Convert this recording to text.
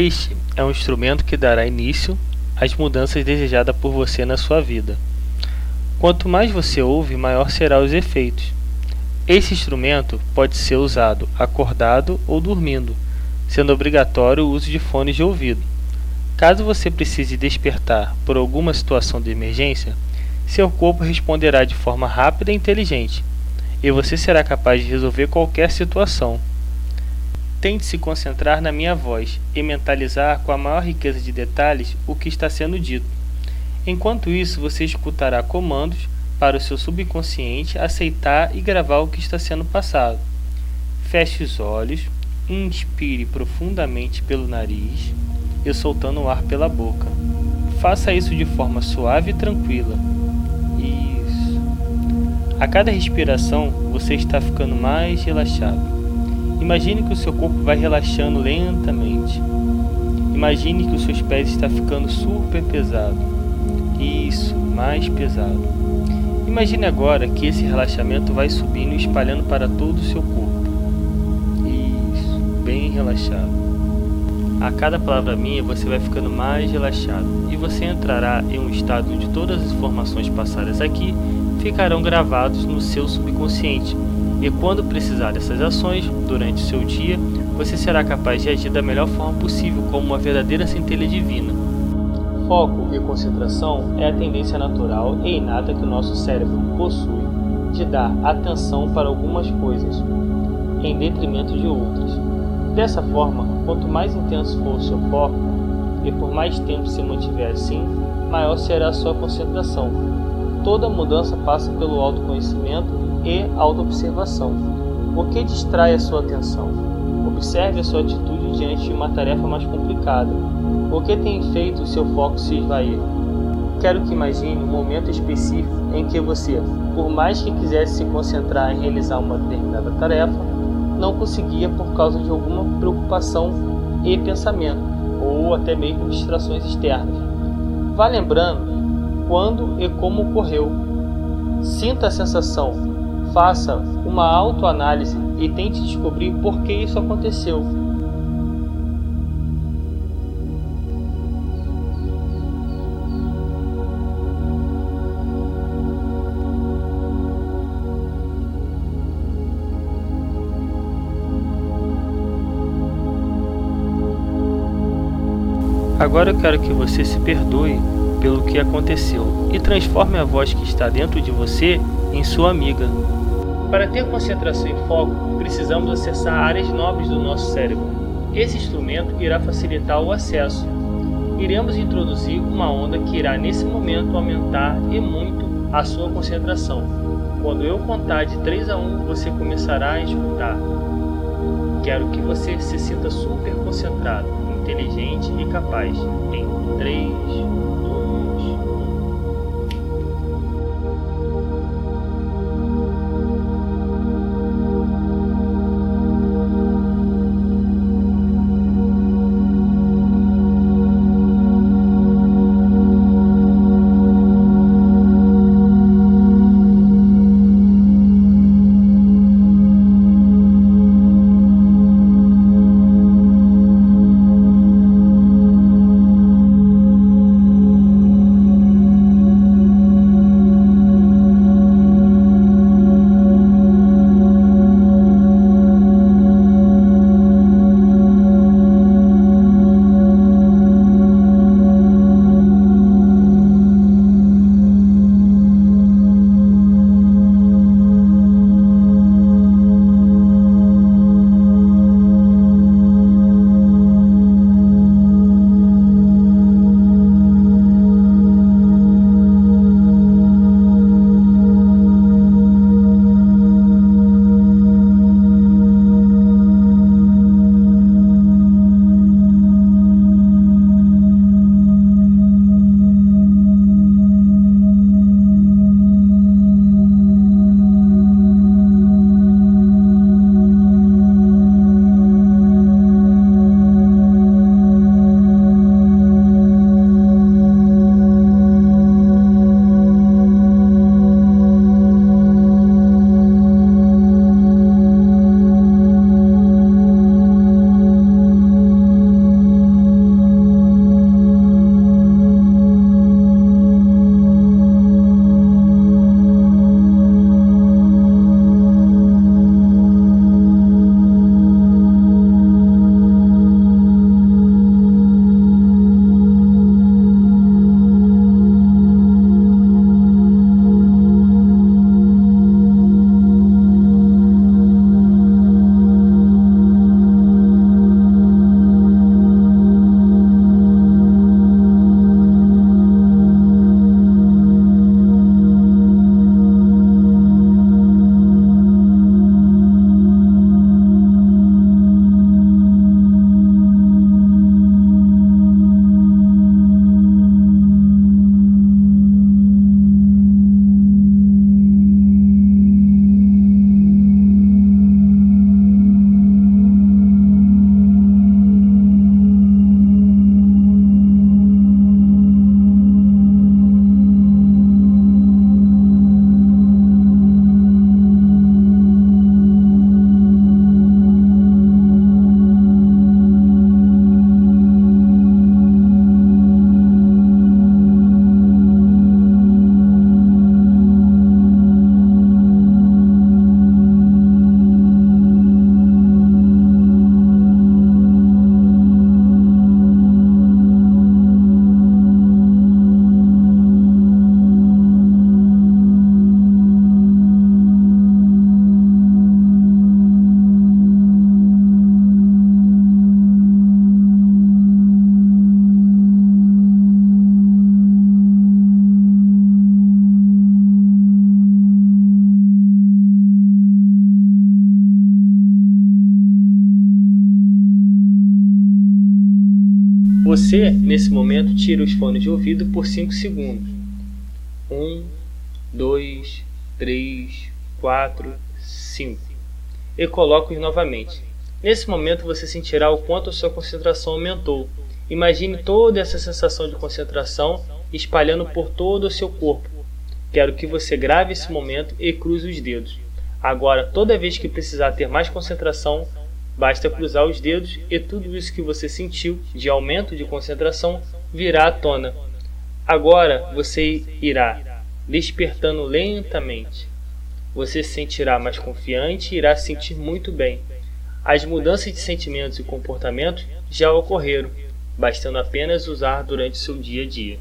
Este é um instrumento que dará início às mudanças desejadas por você na sua vida. Quanto mais você ouve, maior serão os efeitos. Esse instrumento pode ser usado acordado ou dormindo, sendo obrigatório o uso de fones de ouvido. Caso você precise despertar por alguma situação de emergência, seu corpo responderá de forma rápida e inteligente, e você será capaz de resolver qualquer situação. Tente se concentrar na minha voz e mentalizar com a maior riqueza de detalhes o que está sendo dito. Enquanto isso, você escutará comandos para o seu subconsciente aceitar e gravar o que está sendo passado. Feche os olhos, inspire profundamente pelo nariz e soltando o ar pela boca. Faça isso de forma suave e tranquila. Isso. A cada respiração, você está ficando mais relaxado. Imagine que o seu corpo vai relaxando lentamente. Imagine que os seus pés estão ficando super pesado. Isso, mais pesado. Imagine agora que esse relaxamento vai subindo e espalhando para todo o seu corpo. Isso, bem relaxado. A cada palavra minha você vai ficando mais relaxado e você entrará em um estado onde todas as informações passadas aqui ficarão gravados no seu subconsciente e quando precisar dessas ações durante seu dia, você será capaz de agir da melhor forma possível como uma verdadeira centelha divina. Foco e concentração é a tendência natural e inata que o nosso cérebro possui de dar atenção para algumas coisas em detrimento de outras. Dessa forma, quanto mais intenso for o seu foco e por mais tempo se mantiver assim, maior será a sua concentração. Toda mudança passa pelo autoconhecimento e autoobservação. O que distrai a sua atenção? Observe a sua atitude diante de uma tarefa mais complicada. O que tem feito o seu foco se esvair? Quero que imagine um momento específico em que você, por mais que quisesse se concentrar em realizar uma determinada tarefa, não conseguia por causa de alguma preocupação e pensamento, ou até mesmo distrações externas. Vá lembrando quando e como ocorreu. Sinta a sensação Faça uma autoanálise e tente descobrir por que isso aconteceu. Agora eu quero que você se perdoe pelo que aconteceu e transforme a voz que está dentro de você em sua amiga. Para ter concentração e foco, precisamos acessar áreas nobres do nosso cérebro. Esse instrumento irá facilitar o acesso. Iremos introduzir uma onda que irá nesse momento aumentar e muito a sua concentração. Quando eu contar de 3 a 1, você começará a escutar. Quero que você se sinta super concentrado, inteligente e capaz. Em 3, Você, nesse momento, tira os fones de ouvido por 5 segundos. 1, 2, 3, 4, 5. E coloca-os novamente. Nesse momento você sentirá o quanto a sua concentração aumentou. Imagine toda essa sensação de concentração espalhando por todo o seu corpo. Quero que você grave esse momento e cruze os dedos. Agora, toda vez que precisar ter mais concentração, basta cruzar os dedos e tudo isso que você sentiu de aumento de concentração virá à tona. Agora você irá despertando lentamente. Você se sentirá mais confiante e irá se sentir muito bem. As mudanças de sentimentos e comportamentos já ocorreram, bastando apenas usar durante seu dia a dia.